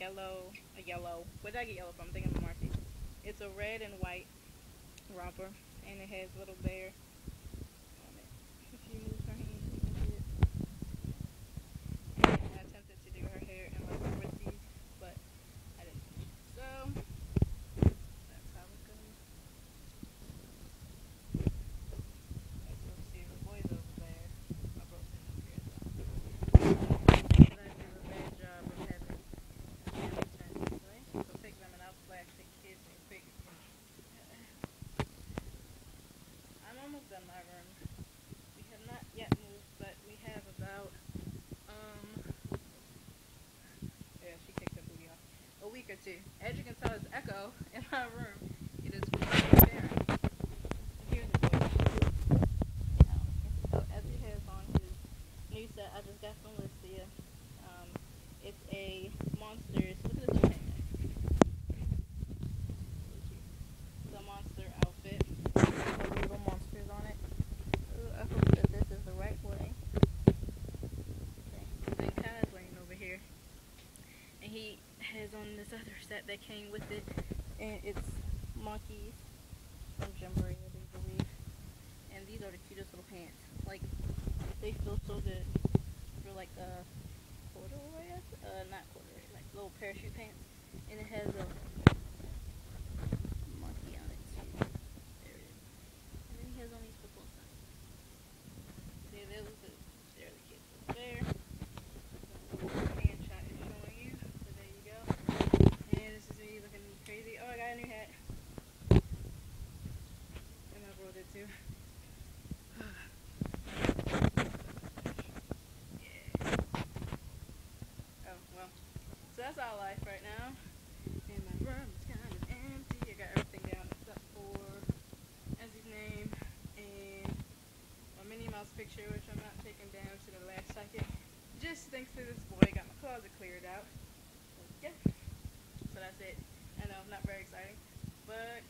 yellow, a yellow. Where did I get yellow from? I'm thinking of Marcy. It's a red and white romper, and it has little bear A week. As you can tell, it's echo in my room. It is transparent. Here's the boy. So as he has on his new set I just got from Listia. Um, it's a monsters. Look at this little hang It's a monster outfit. With little monsters on it. Ooh, I hope that this is the right way. Okay. Then Kai's laying over here. And he has on this other set that came with it. And it's monkeys from Gymboree, I believe. And these are the cutest little pants. Like, they feel so good. They're like uh, corduroy, uh, not corduroy, like little parachute pants. And it has a monkey on it too. There it is. And then he has on these football socks. See, those are, there are the kids over there. Hand shot is showing you, so there you go. And this is me looking crazy. Oh, I got a new hat. And my bro did too. Yeah. Oh, well. So that's our life right now. And my room is kind of empty. I got everything down except for Ezzy's name and my Minnie Mouse picture, which I'm not taking down to the last second. Just thanks to this boy, got my closet cleared out. So, yeah. So that's it. I know, not very exciting. But